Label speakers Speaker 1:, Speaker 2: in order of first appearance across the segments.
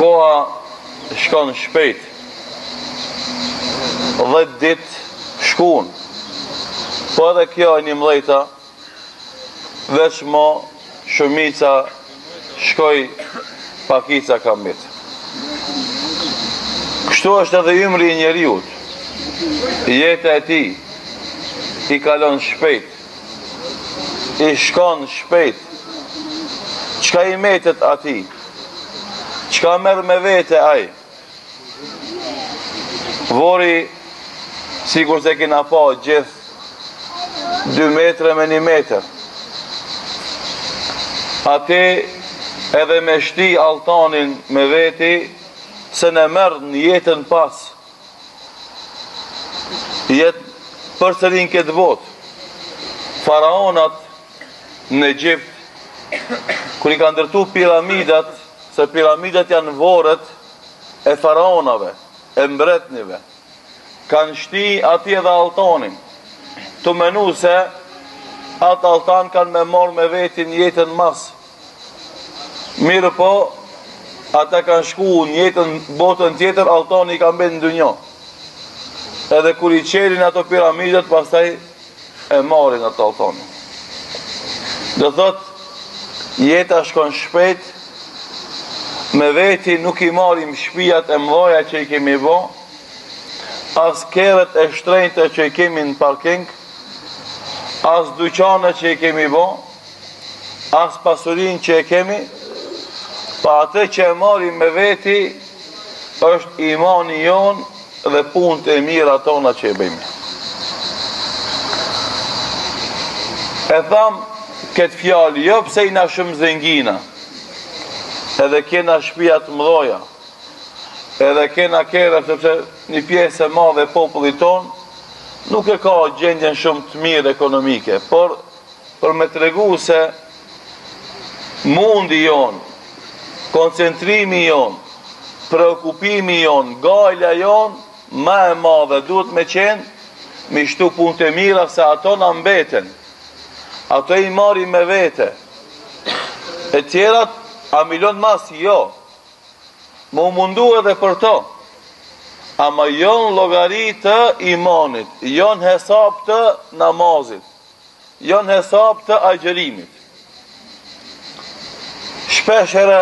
Speaker 1: Koha shkon shpejt. 10 ditë shkuan. Po edhe kjo e njëmdhjeta, veç mo shumica shkoj pakica ka met. Kështu është edhe ymri i njeriut, jeta e tij i kalon shpejt. i shkon shpejt. Çka i metet atij? Çka merr me vete ai? Vorri, sikurse kena pa gjithë, dy metre me një metër. Aty edhe me shti altanin me veti, se merr në jetën pas. jet përsëri në këtë botë. Faraonat në Egjipt, kur i kanë ndërtu piramidat, se piramidat janë vorret e faraonave, e mbretnive, kanë shti aty edhe altanin, tu menu se atë altan kanë me marrë me veti n'jetën mas, Mirëpo, ata kanë shku në jetën botën tjetër, altani u ka mbetë në dynjo. Edhe kur i çelin ato piramidet, pastaj e marrin atë altanin. Do thotë, jeta shkon shpejt, me veti nuk i marrim shpijat e mdhoja që i kemi bo, as kerret e shtrejta që i kemi në parking, as dyqanet që i kemi bo, As pasurinë që e kemi, po atë që e marrim me veti, është imani jonë dhe punët e mira tona që i bëjmë. E tham këtë fjalë, jo pse jena shumë zengina, edhe kena shpija t'mdhoja, edhe kena kerre, sepse një pjesë e madhe popullit tonë, nuk e ka gjendjen shumë të mirë ekonomike, por për me tregu se mundi jonë, koncentrimi jonë, preokupimi jonë, gajla jonë, ma e madhe duhet me qenë, mi shtu pun të mira se ato na mbeten, ato i marrim me vete, e tjerat, a me i lon mas, jo, me u mundu edhe për to, ama jo n'llogari të imanit, jo n'hesap të namazit, Jo n'hesap të agjërimit. Shpeshere,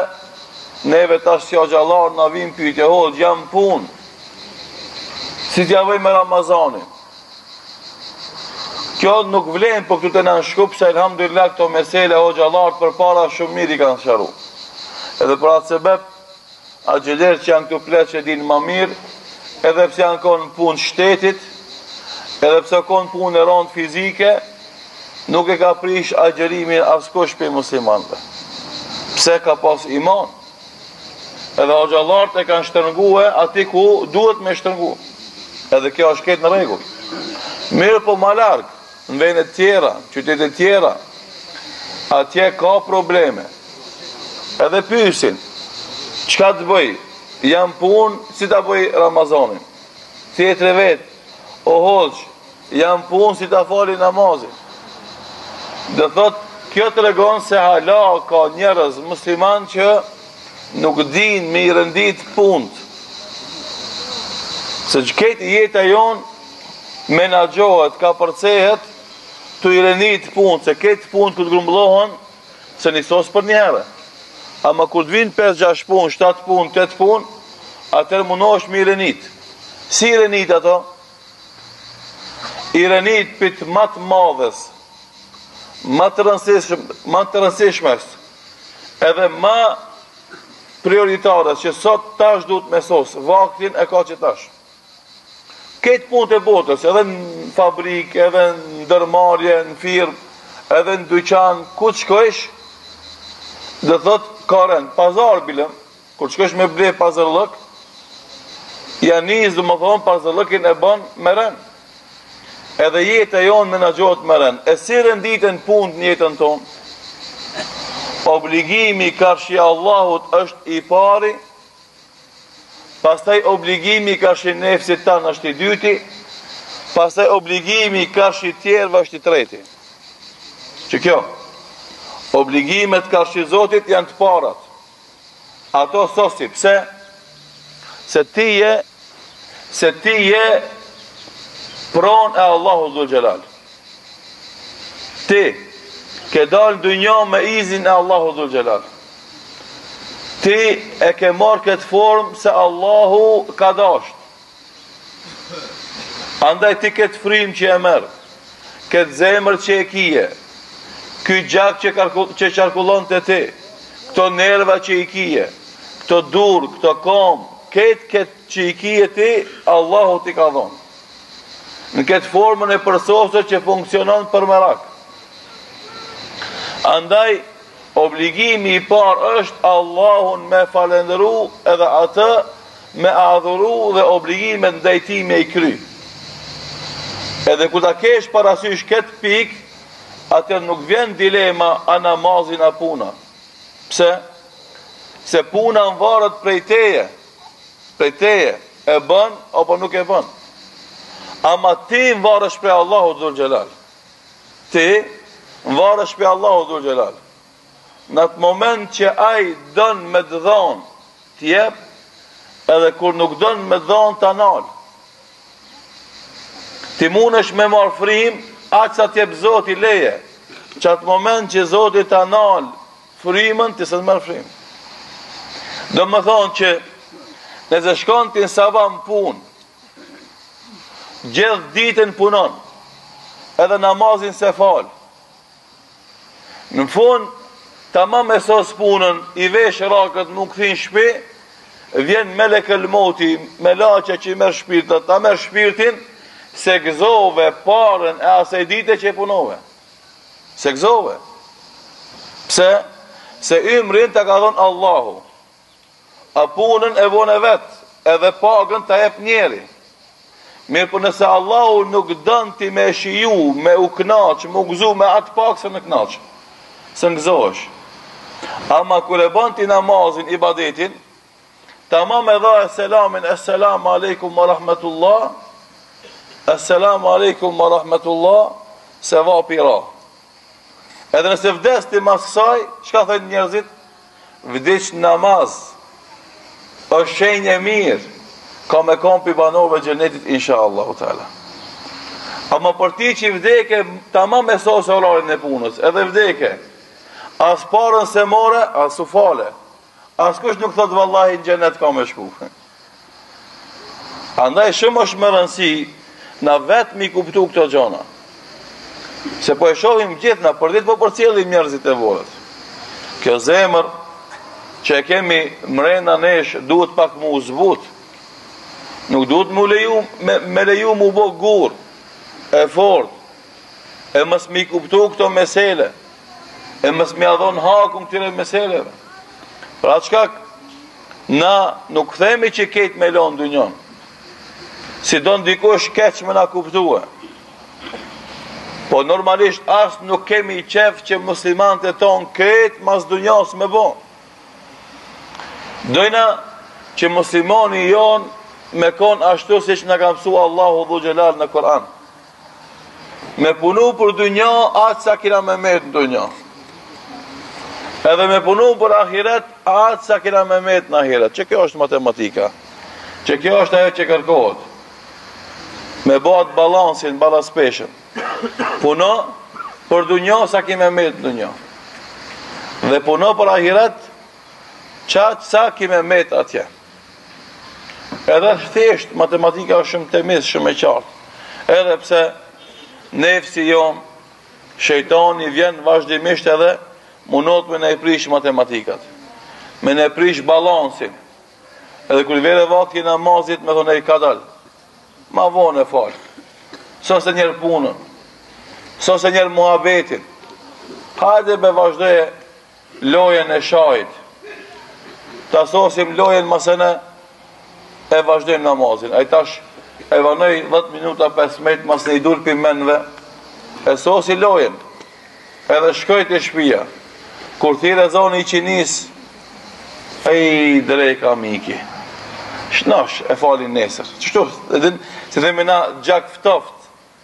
Speaker 1: neve tash si hoxhallarë na vijnë pyetje, hoxhë, jam n'punë, si t'ja boj me Ramazanin. Kjo nuk vlen për këtu te ne në Shkup, se elhamdulilah këto mesele hoxhallarët përpara shumë mirë i kanë sqaru. Edhe për atë sebep, Haxhilerët që janë këtu pleq e dinë ma mirë, edhe pse janë konë në punë t'shtetit, edhe pse u konë punë e rëndë fizike, nuk e ka prish agjerimin askush pi muslimanëve. Se ka pas iman. Edhe hoxhallarët e kanë shtërngu aty ku duhet me shtërngu. Edhe kjo është krejt në rregull. Mirëpo ma larg. Në vende tjera, qytete tjera, atje ka probleme. Edhe pysin, çka të bëj, jam n'punë, si ta bëj Ramazanin? Tjetri vet, o hoxhë, jam n'punë, si ta fali namazin? Do thotë, kjo tregon se hala ka njerëz muslimanë që nuk din me i rendit punët. Se krejt jeta jonë, menaxhohet, kapërcehet, tu i renitë punët, se krejt punët kur të grumbullohen, se një soset përnjëherë. Ama kur të vinë pesë, gjashtë punë, shtatë punë, tetë punë, atëherë mundohesh me i renitë. Si i renit ato? I renit pit më të madhes, më të rëndësishmes, më të rëndësishme, edhe më prioritares që sot tash duhet me sos, vaktin e ka që tash. Krejt punët e botës, edhe në fabrikë, edhe në ndërmarrje, në firmë, edhe në dyqan, ku të shkojsh, do të thotë ka rend. Pazar bilem, kur të shkojsh me ble pazarllëk, ja nis domethënë pazarllëkin e bën me rend. Edhe jeta jonë menaxhohet me rend. E si renditen punët në jetën tonë? Obligimi karshi Allahut është i pari Pastaj obligimi karshi nefsit tan është i dyti, pastaj obligimi karshi tjerëve është i treti. Që kjo, obligimet karshi Zotit janë të parat. Ato sosi, pse? Se ti je, se ti je pronë e Allahu Dhul Gjelal. Ti ke dalë n'dynja me izin e Allahu dhul gjelal. Ti e ke marrë këtë formë se Allahu ka dasht. Andaj ti këtë frymë që e merr, këtë zemër që e kije, ky gjak që, karku, që qarkullon te ti, këto nerva që i kije, këto durë, këto komë, këtë këtë që i kije ti, Allahu t'i ka dhonë. në këtë formën e përsosur që funksionon për merak. Andaj, obligimi i parë është Allahun me falënderu edhe atë me adhuru dhe obligimet ndaj tij me i kry. Edhe kur ta kesh parasysh këtë pikë, atëherë nuk vjen dilema a namazi a puna. Pse? Se puna nvaret prej teje, Prej teje, e bën apo nuk e bën. Ama ti varesh prej Allahut dhul xhelal. Ti varesh prej Allahut dhul xhelal. Në atë moment që ai don me t'dhon, t'jep, edhe kur nuk don me t'dhon ta nal. Ti mundesh me marr frymë, aq sa të jep Zoti leje. Qat moment që Zoti ta nal Frymën ti s'e marr frymë. Domethonë që nëse shkon ti në saba në punë, gjithë ditën punon, edhe namazin s'e fal. Në fund, tamam e sos punën, i vesh rrakët m'u kthy n'shpi, vjen melekul mevti, melaqja që i merr shpirtat, ta merr shpirtin, s'e gëzove parën e asaj dite që e punove. S'e gëzove. Pse? Se ymrin ta ka dhënë Allahu. A punën e bone vetë, edhe pagën ta jep njeri. Mirëpo nëse Allahu nuk don ti me e shiju, me u knaqë, me u gëzu, me atë pagë s'e knaq. S'e gëzohesh. Ama kur e bën ti namazin, ibadetin, Tamam e dhae selamin, esselamu alejkum ve rahmetullah, esselamu alejkum ve rahmetullah, sevapi ra. Edhe nëse vdes ti mas kësaj, qka thojnë njerëzit? Vdiq n'namaz, është shenjë e mirë, ka me kon prej banorve t'xhenetit, insha Allahu ta'ala. Ama për ty qi vdeke, tamam e sose orarin e punës, edhe vdeke, as parën s'e more, as s'u fale, Askush nuk thot vallahi në xhenet ka me shku. Andaj shumë është me rëndësi na vetë m'i kuptu këto gjona. Se po e shohim gjithë na për ditë po përcjellim njerëzit n'vorre. Kjo zemër që e kemi mrena nesh duhet pak m'u zbut. Nuk duhet m'u leju me, me leju m'u bo gur e fort. e mos mi kuptu këto mesele, e mos mi a dhon hakun këtyre meseleve. Pra çka na nuk themi që kejt me lonë dynjan, si don dikush keq me na kuptue, po normalisht as nuk kemi qef që muslimant e tonë kejt mas dynjas me bo. Dojna që muslimani jonë me konë ashtu siç na ka msu Allahu dhul xhelal në Kuran. Me punu për dynja aq sa kina me met në dynja. Edhe me punu për ahiret aq sa kina me met në ahiret. Qe kjo është matematika. Qe kjo është ajo që kërkohet. Me bajt balansin, baraspeshën. Puno për dynja sa ki me met në dynja. Dhe puno për ahiret qaq sa ki me met atje. Edhe thjesht matematika është shumë temiz, shumë e qartë. Edhe pse nefsi jon, shejtani vjen vazhdimisht edhe munot me na i prish matematikat. Me na e prish balansin. Edhe kur vjen vakti i namazit, me thonë hej kadal. Ma vonë e fal. Sose njerë punën, sose njerë muhabetin, hajde be vazhdoje Lojën e shahit. Ta sosim lojën masnej e vazhdojmë namazin. Ai tash e vanoi 10 minuta 15 masnej i dul pi menve. E sosi lojën. Edhe shkoi te shtëpia. Kur thirr ezani i iqinis, ai dreka m'iki. Shnosh e fali nesër. Qështu, e din, si themi na gjakftoft.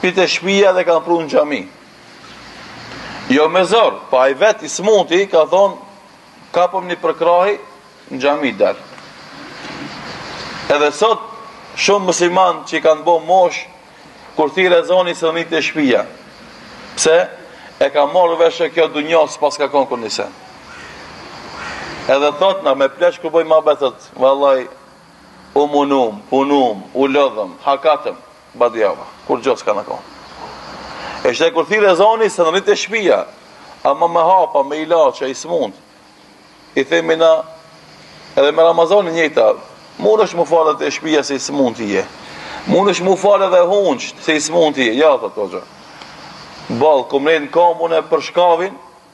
Speaker 1: Pi te shpia dhe e kanë pru në xhami. Jo me zor, po ai vet i smuti ka thon kapëmni për krahi në xhami der. Edhe sot shumë musliman që i kanë bo mosh kur thirr ezani s'un rri te shpia. Pse e ka marrë vesh kjo dynja s'paska kon kurnisen. Edhe thot na me pleq kur bojm muhabetet, vallahi U munum, punum, u lodhëm, hakatëm, badihava, kurgjo s'ka konë. Kështu kur thirr ezani, s'un rri te shpia, ama me hapa, me ilaça, i smut, i themi na, edhe me Ramazani njëta, munesh mu fal edhe te shpia se i smut je, munesh mu fal edhe hungj se i smut je, jo, thotë. Boll kom mrejnë kamune për shkavin,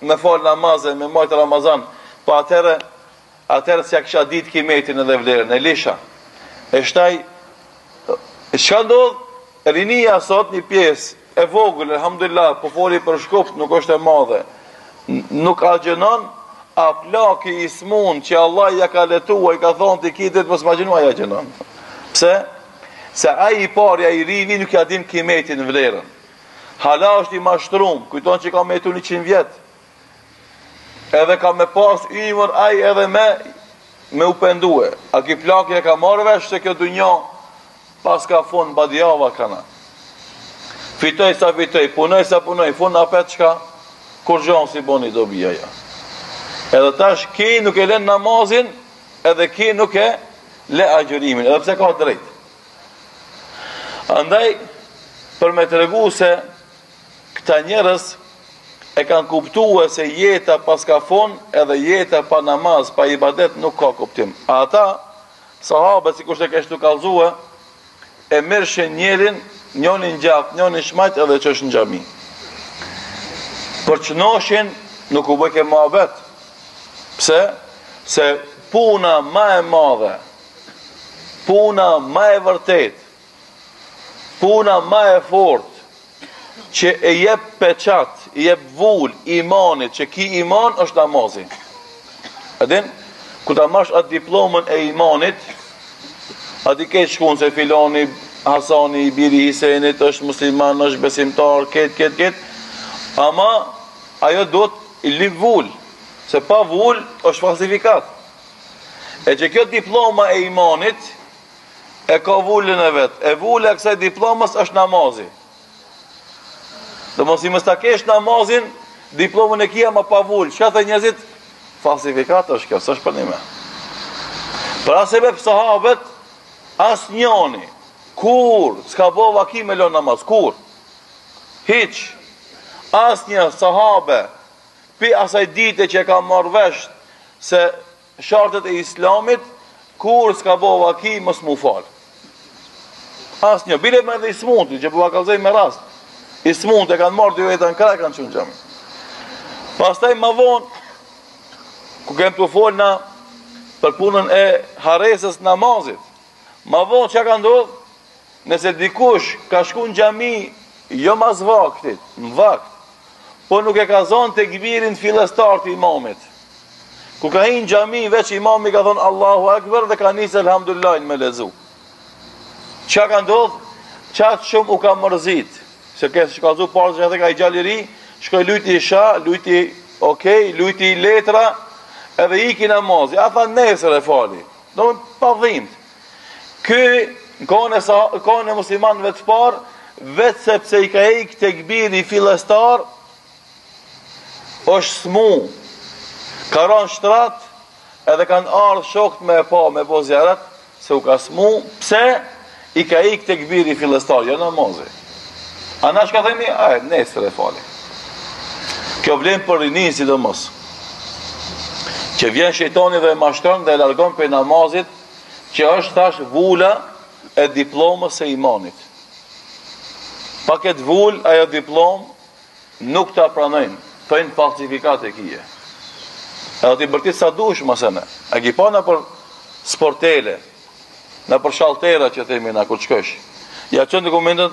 Speaker 1: me fal namaze, me majtë Ramazan, po atëherë, atëherë s'ja kisha ditë kimetin edhe vlerën, e lisha. E shtaj, qka ndodhë, rinia sot një pjesë, e vogël, alhamdulillah, po foli për Shkup, nuk është e madhe, nuk agjenon, a plaki i smun që Allah ja ka letua, i ka thonë ti ki drejtë mos me agjenu, ai agjenon. Pse? Se ai i pari, i riu nuk ja din kimetin vlerën. Hala është i mashtrum, kujton që ka me jetu njëqind vjet. Edhe ka me pas ymër ai edhe me, me u pendue. A ki plaki e ka marrë vesh se kjo dunja paska fun, badjava kana. Fitoj sa fitoj, punoj sa punoj, fun në apet qka, kurgjo s'i boni dobi ajo. Edhe tash ki nuk e len namazin, edhe ki nuk e le agjërimin, edhe pse ka drejtë. Andaj, për me tregu se këta njerëz e kanë kuptue se jeta paska fun edhe jeta pa namaz, pa ibadet nuk ka kuptim. A ata, sahabet, sikur që kesh tu kalzue, e mirrshin njerin, njoni n'gjathtë, njoni n'shmajtë edhe çojshin në xhami. Për t'shnoshin nuk u bojke muhabet. Pse? Se puna ma e madhe, puna ma e vërtet, puna ma e fort, që e jep peçat, e jep vulë imanit, që ki iman është namazi. E din, kur ta marrsh atë diplomën e imanit, aty ki të shkrun se filoni, Hasani, i biri Hisenit, është musliman, është besimtar, ketë, ketë, ketë, ama ajo do të lip vulë, se pa vulë është falsifikat. E që kjo diploma e imanit e ka vulën e vet. E vula e kësaj diplomës është namazi. Dhe mos i mos ta kesh namazin, diplomën e ki ama pa vulë. Çka thonë njerëzit? Falsifikat është kjo, s'është përnime. Për asë e sahabët, asnjoni, kurr, s'ka bo vaki me lon namaz, kurr. Hiç, asnjë sahabe, Prej asaj dite që e kanë marrë vesh se shartet e islamit, kurr s'ka bo vaki, mos m'u falë. Asnjë, bilem edhe i smuti, që përma po kalzoj me rast. I smut e kanë marrë dy veta në krah, kanë çu n'xhami. Pastaj ma vonë, ku kemë tu folë na për punën e harresës namazit, ma vonë çka ndodhë, Nëse dikush ka shku në xhami jo mas vaktit, në vakt, po nuk e ka zonë tekbirin fillestar të imamit. Kur ka hi në xhami, veç imami ka thonë Allahu Akbar dhe ka nisë Elhamdulilahin me lexu. Çka ka ndodhë? Qaq shumë u ka mërzit, se ke që ka zu parë që ka dhe ka i djal i ri, shkoi lujti shah, lujti okej, lujti letra, edhe i iki namazi. A tha nesër e fali, do me pa dhimtë. Ky kohën e muslimanëve të parë, veç sepse i ka ik tekbiri fillestar, është smu, ka ra në shtrat, edhe kanë ardhë shokët me e pa, me bo zijaret, se u ka smu, pse i ka ik tekbiri fillestar, jo namazi. A na çka themi, a nesër e fali. Kjo vlen për rinin sidomos. Që vjen shejtoni dhe e mashtron dhe e largon prej namazit, që është thash vula e diplomës së imanit. Pa këtë vul ajo diplomë nuk ta pranojnë, thojnë falsifikat e kije. Edhe ti bërtit sa dush më sene. A ki pa nëpër sportele, nëpër shaltera që themi na kur shkosh. Ja çon dokumentet